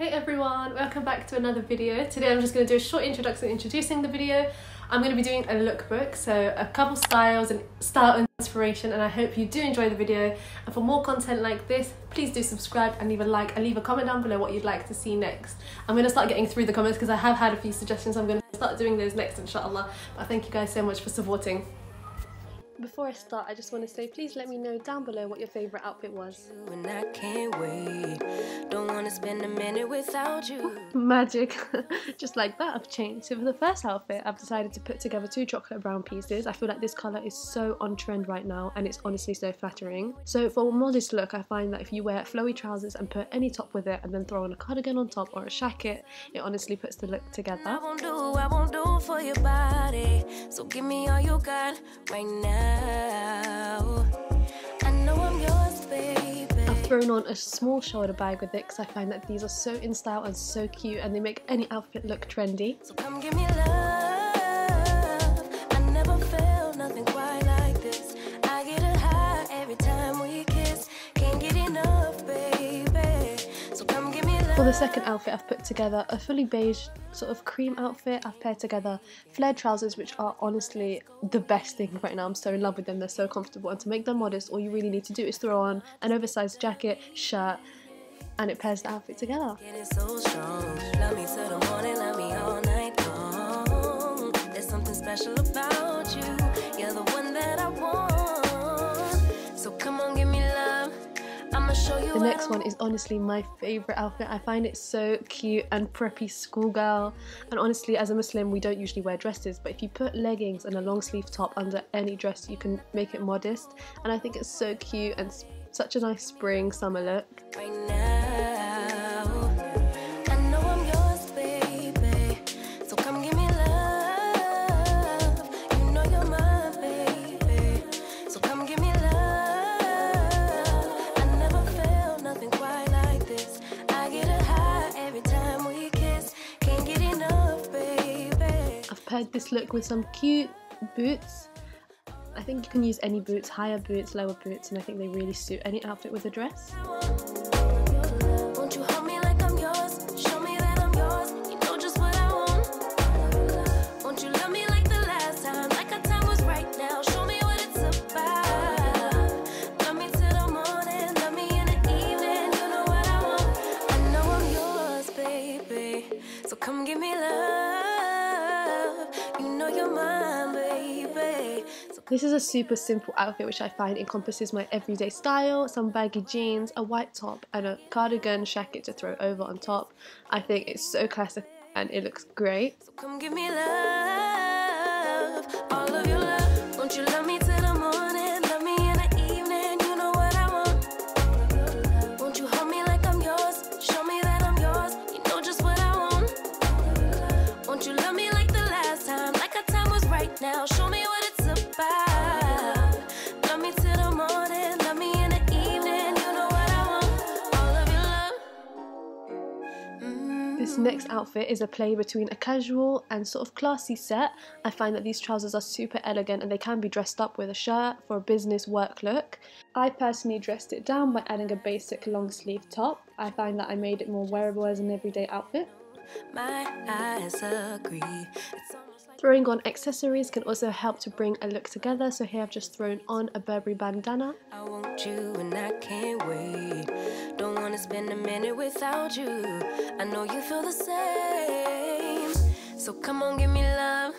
Hey everyone, welcome back to another video. Today I'm just going to do a short introduction introducing the video. I'm going to be doing a lookbook, so a couple styles and style inspiration and I hope you do enjoy the video. And for more content like this, please do subscribe and leave a like and leave a comment down below what you'd like to see next. I'm going to start getting through the comments because I have had a few suggestions. I'm going to start doing those next inshallah. But thank you guys so much for supporting. Before I start, I just want to say please let me know down below what your favourite outfit was. And I can't want to spend a minute without you. Magic. just like that, I've changed. So for the first outfit, I've decided to put together two chocolate brown pieces. I feel like this colour is so on trend right now and it's honestly so flattering. So for a modest look, I find that if you wear flowy trousers and put any top with it and then throw on a cardigan on top or a jacket, it honestly puts the look together. I won't do, I won't do for your body. So give me all you got right now. Thrown on a small shoulder bag with it because I find that these are so in style and so cute and they make any outfit look trendy. So For the second outfit I've put together a fully beige sort of cream outfit. I've paired together flared trousers which are honestly the best thing right now. I'm so in love with them, they're so comfortable and to make them modest all you really need to do is throw on an oversized jacket, shirt and it pairs the outfit together. There's something special about you. You're the one that I want. The next one is honestly my favourite outfit. I find it so cute and preppy schoolgirl. And honestly, as a Muslim, we don't usually wear dresses, but if you put leggings and a long sleeve top under any dress, you can make it modest. And I think it's so cute and such a nice spring summer look. Right paired this look with some cute boots. I think you can use any boots, higher boots, lower boots, and I think they really suit any outfit with a dress. This is a super simple outfit which I find encompasses my everyday style, some baggy jeans, a white top and a cardigan jacket to throw over on top. I think it's so classic and it looks great. This next outfit is a play between a casual and sort of classy set. I find that these trousers are super elegant and they can be dressed up with a shirt for a business work look. I personally dressed it down by adding a basic long sleeve top. I find that I made it more wearable as an everyday outfit. Throwing on accessories can also help to bring a look together. So here I've just thrown on a Burberry bandana. I want you and I can't wait. Don't want to spend a minute without you. I know you feel the same. So come on, give me love.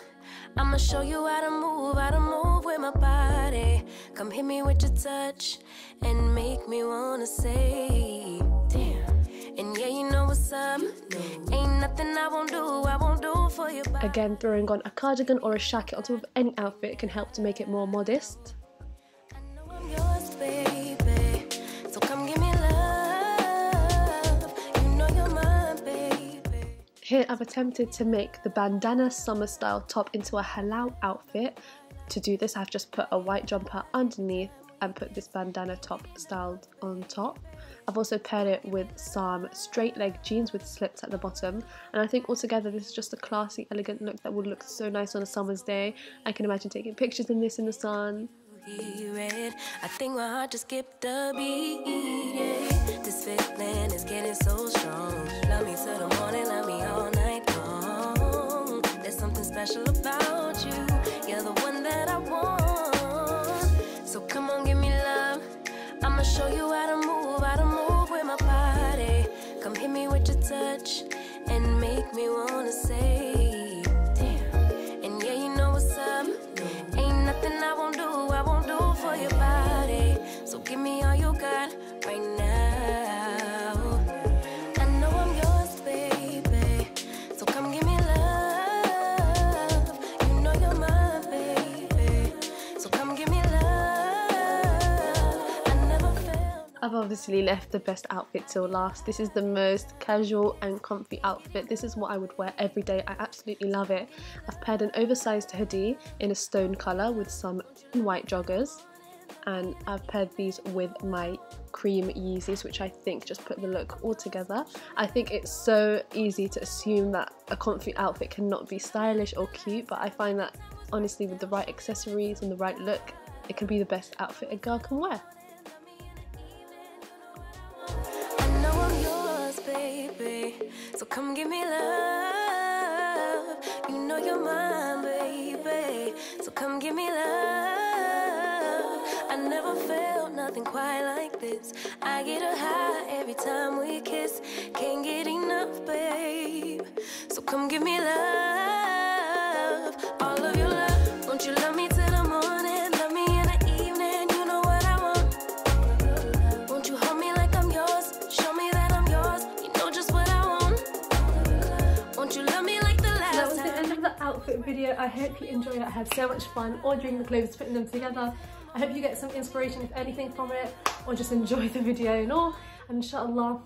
I'ma show you how to move, how to move with my body. Come hit me with your touch and make me wanna say, damn. And yeah, you know what's up. Ain't nothing I won't do, I won't do. Again, throwing on a cardigan or a jacket on top of any outfit can help to make it more modest. Here I've attempted to make the bandana summer style top into a halal outfit. To do this I've just put a white jumper underneath and put this bandana top styled on top. I've also paired it with some straight leg jeans with slits at the bottom and I think altogether this is just a classy elegant look that would look so nice on a summer's day. I can imagine taking pictures in this in the sun. I think just skipped beat. Getting so strong. Me show give me all you got right now. I know I'm yours, baby. So come give me love. You know you're baby. So come give me love. I've obviously left the best outfit till last. This is the most casual and comfy outfit. This is what I would wear every day. I absolutely love it. I've paired an oversized hoodie in a stone colour with some white joggers. And I've paired these with my cream Yeezys, which I think just put the look all together. I think it's so easy to assume that a comfy outfit cannot be stylish or cute, but I find that honestly with the right accessories and the right look, it can be the best outfit a girl can wear. So come give me love. You know you're mine, baby. So come give me love. I never felt nothing quite like this. I get a high every time we kiss. Can't get enough, babe. So come give me love. All of your love. Won't you love me till the morning? Love me in the evening. You know what I want. Won't you hold me like I'm yours? Show me that I'm yours. You know just what I want. Won't you love me like the That was the end of the outfit video. I hope you enjoyed it. I had so much fun ordering the clothes, putting them together. I hope you get some inspiration, if anything, from it, or just enjoy the video and all. And inshallah,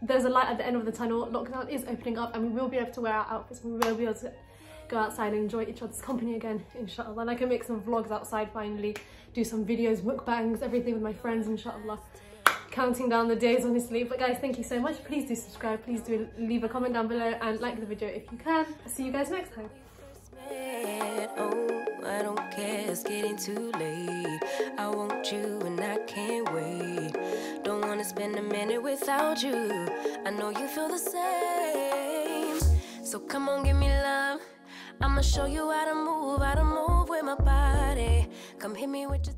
there's a light at the end of the tunnel. Lockdown is opening up, and we will be able to wear our outfits, we will be able to go outside and enjoy each other's company again, inshallah. And I can make some vlogs outside finally, do some videos, mukbangs, everything with my friends, inshallah. Counting down the days honestly. But guys thank you so much. Please do subscribe. Please do leave a comment down below and like the video if you can. See you guys next time I don't care, it's getting too late. I want you and I can't wait. Don't wanna spend a minute without you. I know you feel the same. So come on, give me love. I'ma show you how to move, how to move with my body. Come hit me with your